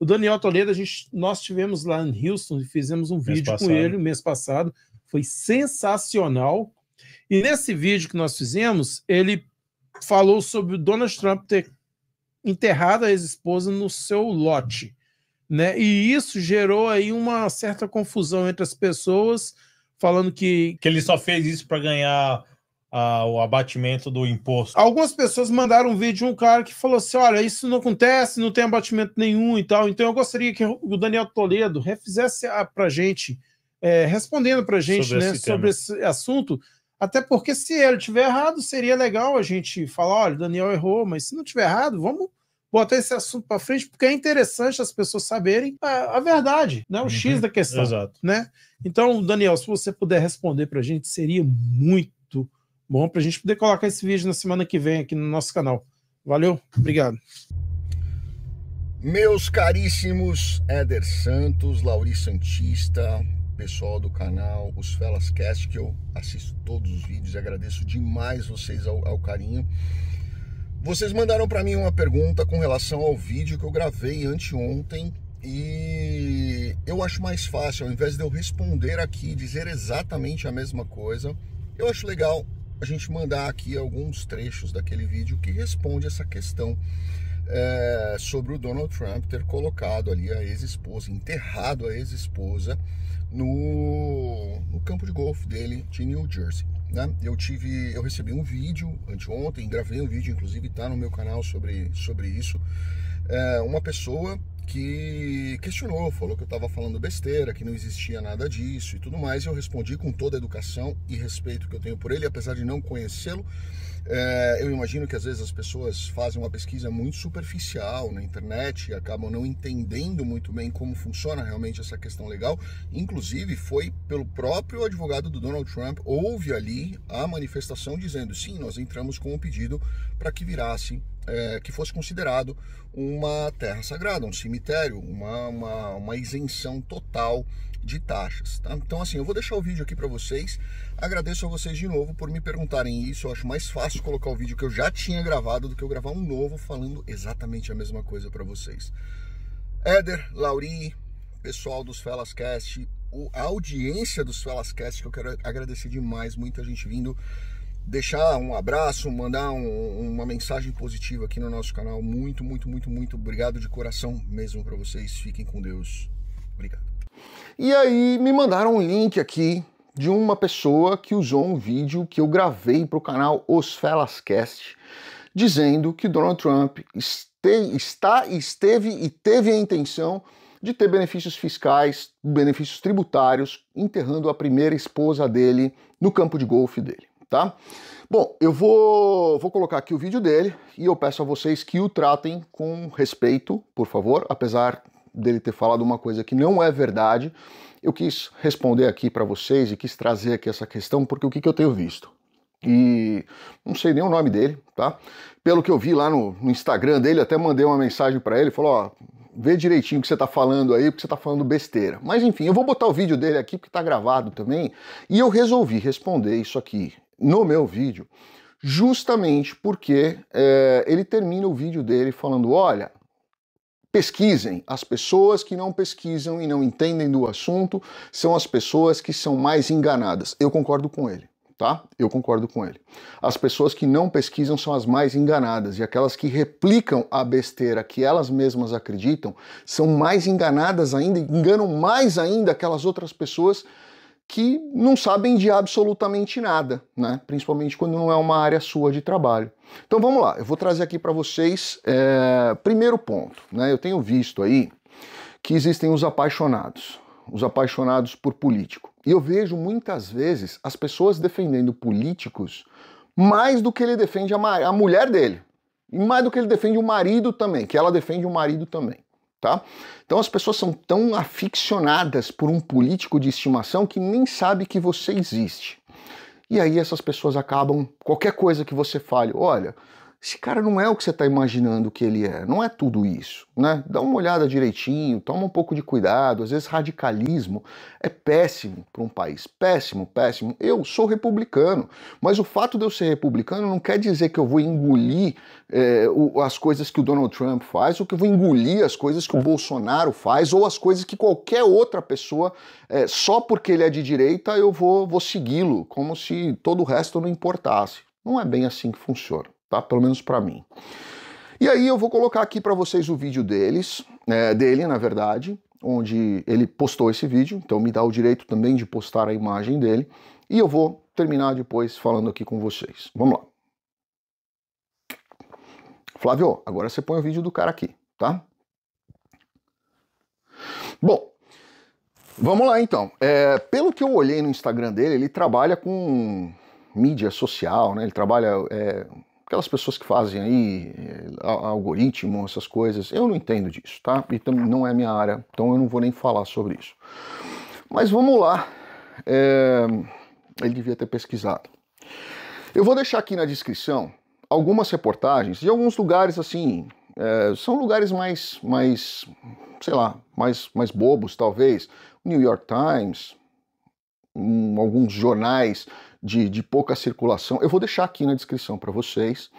O Daniel Toledo, a gente, nós tivemos lá em Houston e fizemos um mês vídeo passado. com ele mês passado. Foi sensacional. E nesse vídeo que nós fizemos, ele falou sobre o Donald Trump ter enterrado a ex-esposa no seu lote. Né? E isso gerou aí uma certa confusão entre as pessoas, falando que. Que ele só fez isso para ganhar o abatimento do imposto. Algumas pessoas mandaram um vídeo de um cara que falou assim: olha, isso não acontece, não tem abatimento nenhum e tal. Então eu gostaria que o Daniel Toledo refizesse para gente, é, respondendo para gente sobre, né, esse, sobre esse assunto. Até porque se ele tiver errado, seria legal a gente falar: olha, Daniel errou, mas se não tiver errado, vamos botar esse assunto para frente, porque é interessante as pessoas saberem a, a verdade, né? o uhum, X da questão. Exato. Né? Então, Daniel, se você puder responder para a gente, seria muito Bom, para a gente poder colocar esse vídeo na semana que vem aqui no nosso canal. Valeu, obrigado. Meus caríssimos Éder Santos, Lauri Santista, pessoal do canal Os Felas Cast, que eu assisto todos os vídeos e agradeço demais vocês ao, ao carinho. Vocês mandaram para mim uma pergunta com relação ao vídeo que eu gravei anteontem e eu acho mais fácil, ao invés de eu responder aqui, dizer exatamente a mesma coisa, eu acho legal a gente mandar aqui alguns trechos daquele vídeo que responde essa questão é, sobre o Donald Trump ter colocado ali a ex-esposa, enterrado a ex-esposa no, no campo de golfe dele de New Jersey. Né? Eu tive, eu recebi um vídeo anteontem, gravei um vídeo, inclusive está no meu canal sobre, sobre isso. É, uma pessoa que questionou, falou que eu estava falando besteira, que não existia nada disso e tudo mais. Eu respondi com toda a educação e respeito que eu tenho por ele, apesar de não conhecê-lo. É, eu imagino que às vezes as pessoas fazem uma pesquisa muito superficial na internet e acabam não entendendo muito bem como funciona realmente essa questão legal. Inclusive, foi pelo próprio advogado do Donald Trump, houve ali a manifestação dizendo: sim, nós entramos com um pedido para que virasse é, que fosse considerado uma terra sagrada, um cemitério, uma, uma, uma isenção total de taxas. Tá? Então, assim, eu vou deixar o vídeo aqui para vocês. Agradeço a vocês de novo por me perguntarem isso. Eu acho mais fácil colocar o vídeo que eu já tinha gravado do que eu gravar um novo falando exatamente a mesma coisa para vocês. Éder, Lauri, pessoal dos Felascast, a audiência dos Felascast, que eu quero agradecer demais, muita gente vindo deixar um abraço, mandar um, uma mensagem positiva aqui no nosso canal. Muito, muito, muito, muito obrigado de coração mesmo para vocês. Fiquem com Deus. Obrigado. E aí me mandaram um link aqui de uma pessoa que usou um vídeo que eu gravei para o canal Os Felascast, dizendo que Donald Trump este, está, esteve e teve a intenção de ter benefícios fiscais, benefícios tributários, enterrando a primeira esposa dele no campo de golfe dele tá? Bom, eu vou, vou colocar aqui o vídeo dele e eu peço a vocês que o tratem com respeito, por favor, apesar dele ter falado uma coisa que não é verdade, eu quis responder aqui para vocês e quis trazer aqui essa questão porque o que, que eu tenho visto? E não sei nem o nome dele, tá? Pelo que eu vi lá no, no Instagram dele, até mandei uma mensagem para ele, falou, ó, vê direitinho o que você tá falando aí, porque você tá falando besteira. Mas enfim, eu vou botar o vídeo dele aqui porque tá gravado também, e eu resolvi responder isso aqui no meu vídeo, justamente porque é, ele termina o vídeo dele falando: olha, pesquisem. As pessoas que não pesquisam e não entendem do assunto são as pessoas que são mais enganadas. Eu concordo com ele. Tá? Eu concordo com ele. As pessoas que não pesquisam são as mais enganadas e aquelas que replicam a besteira que elas mesmas acreditam são mais enganadas ainda, enganam mais ainda aquelas outras pessoas que não sabem de absolutamente nada, né? principalmente quando não é uma área sua de trabalho. Então vamos lá, eu vou trazer aqui para vocês, é, primeiro ponto, né? eu tenho visto aí que existem os apaixonados, os apaixonados por político. E eu vejo muitas vezes as pessoas defendendo políticos mais do que ele defende a, a mulher dele, e mais do que ele defende o marido também, que ela defende o marido também tá? Então as pessoas são tão aficionadas por um político de estimação que nem sabe que você existe. E aí essas pessoas acabam, qualquer coisa que você fale, olha, esse cara não é o que você está imaginando que ele é, não é tudo isso, né? Dá uma olhada direitinho, toma um pouco de cuidado, às vezes radicalismo é péssimo para um país, péssimo, péssimo. Eu sou republicano, mas o fato de eu ser republicano não quer dizer que eu vou engolir é, o, as coisas que o Donald Trump faz, ou que eu vou engolir as coisas que o Bolsonaro faz, ou as coisas que qualquer outra pessoa, é, só porque ele é de direita, eu vou, vou segui-lo, como se todo o resto não importasse. Não é bem assim que funciona tá? Pelo menos para mim. E aí eu vou colocar aqui para vocês o vídeo deles, é, dele, na verdade, onde ele postou esse vídeo, então me dá o direito também de postar a imagem dele, e eu vou terminar depois falando aqui com vocês. Vamos lá. Flávio, agora você põe o vídeo do cara aqui, tá? Bom, vamos lá então. É, pelo que eu olhei no Instagram dele, ele trabalha com mídia social, né? Ele trabalha é, aquelas pessoas que fazem aí eh, algoritmo, essas coisas, eu não entendo disso, tá? E também não é minha área, então eu não vou nem falar sobre isso. Mas vamos lá, é... ele devia ter pesquisado. Eu vou deixar aqui na descrição algumas reportagens de alguns lugares assim, é, são lugares mais, mais, sei lá, mais, mais bobos talvez, New York Times, um, alguns jornais de, de pouca circulação. Eu vou deixar aqui na descrição para vocês.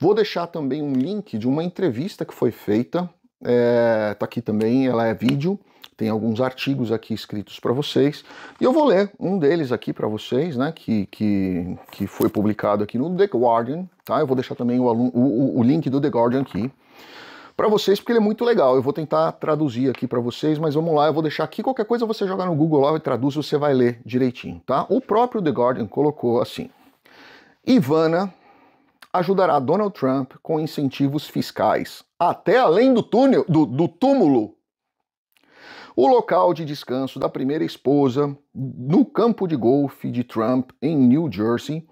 Vou deixar também um link de uma entrevista que foi feita. É, tá aqui também, ela é vídeo. Tem alguns artigos aqui escritos para vocês. E eu vou ler um deles aqui para vocês, né? Que, que, que foi publicado aqui no The Guardian. Tá? Eu vou deixar também o, o, o link do The Guardian aqui para vocês, porque ele é muito legal. Eu vou tentar traduzir aqui para vocês, mas vamos lá, eu vou deixar aqui qualquer coisa você jogar no Google lá e traduz, você vai ler direitinho, tá? O próprio The Guardian colocou assim: Ivana ajudará Donald Trump com incentivos fiscais, até além do túnel do, do túmulo. O local de descanso da primeira esposa no campo de golfe de Trump em New Jersey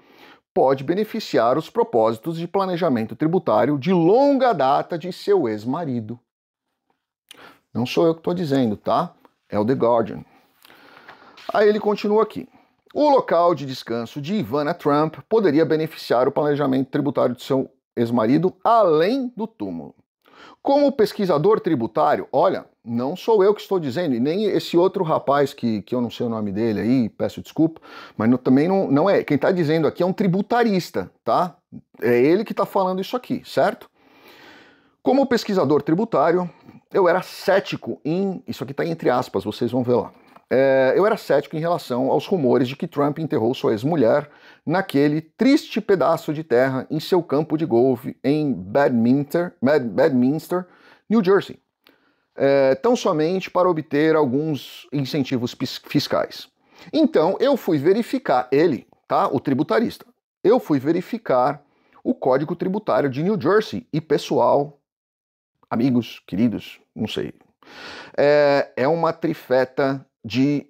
pode beneficiar os propósitos de planejamento tributário de longa data de seu ex-marido. Não sou eu que estou dizendo, tá? É o The Guardian. Aí ele continua aqui. O local de descanso de Ivana Trump poderia beneficiar o planejamento tributário de seu ex-marido além do túmulo. Como pesquisador tributário, olha, não sou eu que estou dizendo, e nem esse outro rapaz que, que eu não sei o nome dele aí, peço desculpa, mas não, também não, não é. Quem está dizendo aqui é um tributarista, tá? É ele que está falando isso aqui, certo? Como pesquisador tributário, eu era cético em. Isso aqui está entre aspas, vocês vão ver lá. É, eu era cético em relação aos rumores de que Trump enterrou sua ex-mulher naquele triste pedaço de terra em seu campo de golfe em Bedminster, Bad, New Jersey é, tão somente para obter alguns incentivos fiscais. Então eu fui verificar ele, tá? O tributarista. Eu fui verificar o Código Tributário de New Jersey e pessoal, amigos, queridos, não sei. É, é uma trifeta de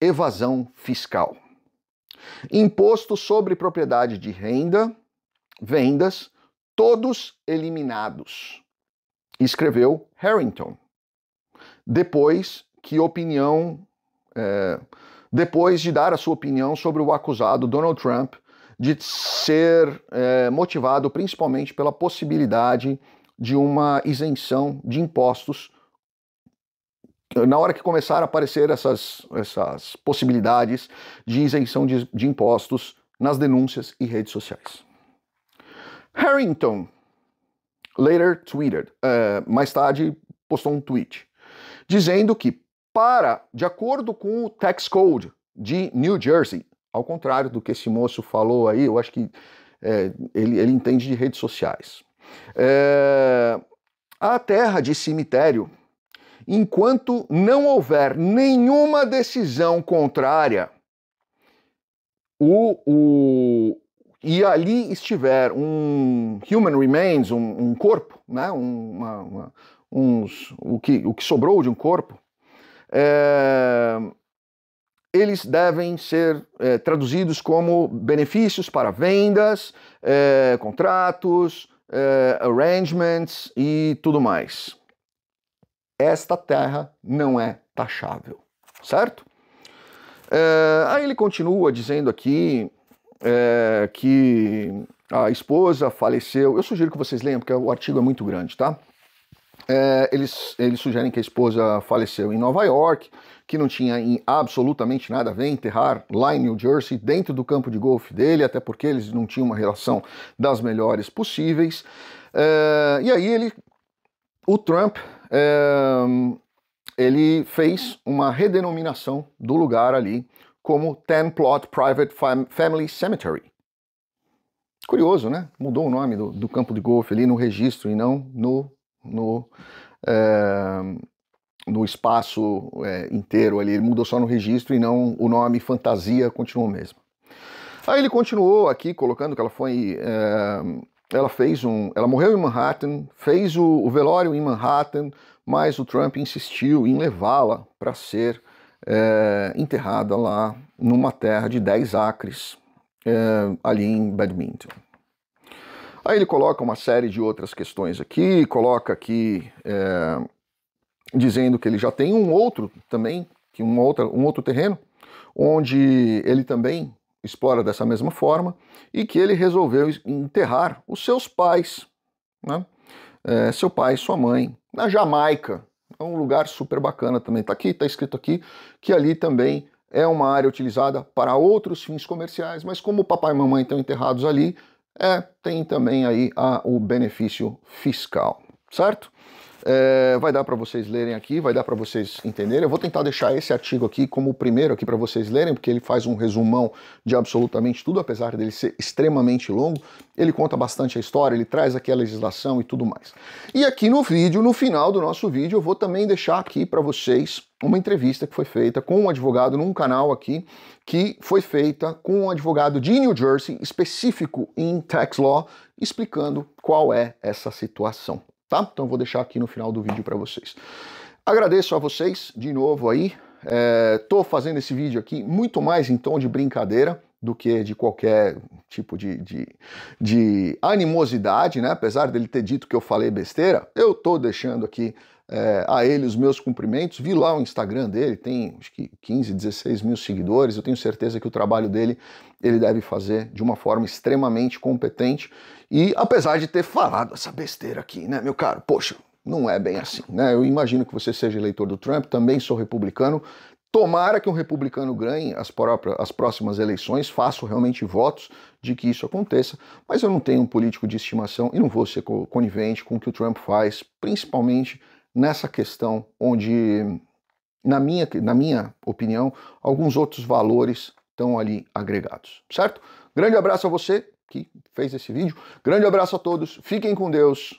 evasão fiscal. Imposto sobre propriedade de renda, vendas, todos eliminados escreveu Harrington. Depois que opinião, é, depois de dar a sua opinião sobre o acusado Donald Trump de ser é, motivado principalmente pela possibilidade de uma isenção de impostos. Na hora que começaram a aparecer essas, essas possibilidades de isenção de, de impostos nas denúncias e redes sociais. Harrington later tweeted, uh, mais tarde postou um tweet, dizendo que para, de acordo com o tax code de New Jersey, ao contrário do que esse moço falou aí, eu acho que é, ele, ele, entende de redes sociais. É, a terra de cemitério, enquanto não houver nenhuma decisão contrária, o, o, e ali estiver um human remains, um, um corpo, né, uma, uma, uns, o, que, o que sobrou de um corpo, é, eles devem ser é, traduzidos como benefícios para vendas, é, contratos, é, arrangements e tudo mais. Esta terra não é taxável, certo? É, aí ele continua dizendo aqui é, que a esposa faleceu. Eu sugiro que vocês leiam, porque o artigo é muito grande, tá? É, eles, eles sugerem que a esposa faleceu em Nova York, que não tinha absolutamente nada a ver enterrar lá em New Jersey, dentro do campo de golfe dele, até porque eles não tinham uma relação das melhores possíveis. É, e aí ele, o Trump, é, ele fez uma redenominação do lugar ali como Ten Plot Private Family Cemetery. Curioso, né? Mudou o nome do, do campo de golfe ali no registro e não no, no, é, no espaço é, inteiro ali. Ele mudou só no registro e não o nome fantasia continuou mesmo. Aí ele continuou aqui colocando que ela foi. É, ela fez um. Ela morreu em Manhattan, fez o, o velório em Manhattan, mas o Trump insistiu em levá-la para ser é, enterrada lá numa terra de 10 acres, é, ali em Badminton. Aí ele coloca uma série de outras questões aqui, coloca aqui é, dizendo que ele já tem um outro também, que um, outra, um outro terreno, onde ele também explora dessa mesma forma e que ele resolveu enterrar os seus pais, né? é, seu pai e sua mãe, na Jamaica, é um lugar super bacana também. Tá aqui, tá escrito aqui que ali também é uma área utilizada para outros fins comerciais, mas como o papai e mamãe estão enterrados ali, é, tem também aí a, o benefício fiscal, certo? É, vai dar para vocês lerem aqui, vai dar para vocês entenderem. Eu vou tentar deixar esse artigo aqui como o primeiro aqui para vocês lerem, porque ele faz um resumão de absolutamente tudo, apesar dele ser extremamente longo. Ele conta bastante a história, ele traz aqui a legislação e tudo mais. E aqui no vídeo, no final do nosso vídeo, eu vou também deixar aqui para vocês uma entrevista que foi feita com um advogado num canal aqui, que foi feita com um advogado de New Jersey, específico em tax law, explicando qual é essa situação tá? Então vou deixar aqui no final do vídeo para vocês. Agradeço a vocês de novo aí. É, fazendo esse vídeo aqui muito mais em tom de brincadeira do que de qualquer tipo de, de, de animosidade, né? Apesar dele ter dito que eu falei besteira, eu estou deixando aqui é, a ele os meus cumprimentos. Vi lá o Instagram dele, tem acho que 15, 16 mil seguidores. Eu tenho certeza que o trabalho dele ele deve fazer de uma forma extremamente competente. E apesar de ter falado essa besteira aqui, né, meu caro, poxa, não é bem assim, né? Eu imagino que você seja eleitor do Trump, também sou republicano. Tomara que um republicano ganhe as, próprias, as próximas eleições, faço realmente votos de que isso aconteça, mas eu não tenho um político de estimação e não vou ser conivente com o que o Trump faz, principalmente nessa questão onde, na minha, na minha opinião, alguns outros valores estão ali agregados, certo? Grande abraço a você que fez esse vídeo, grande abraço a todos, fiquem com Deus